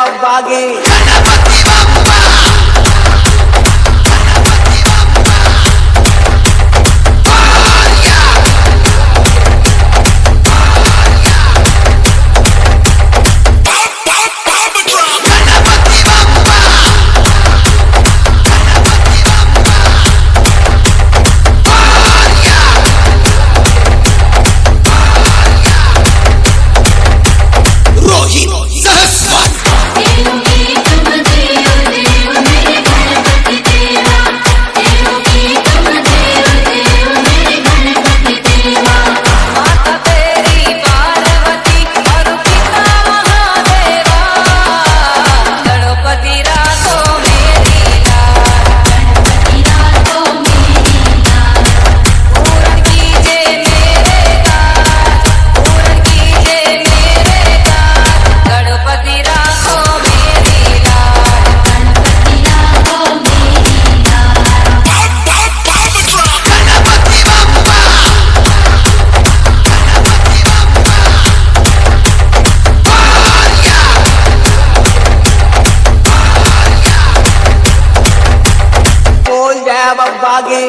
अब आगे। बागी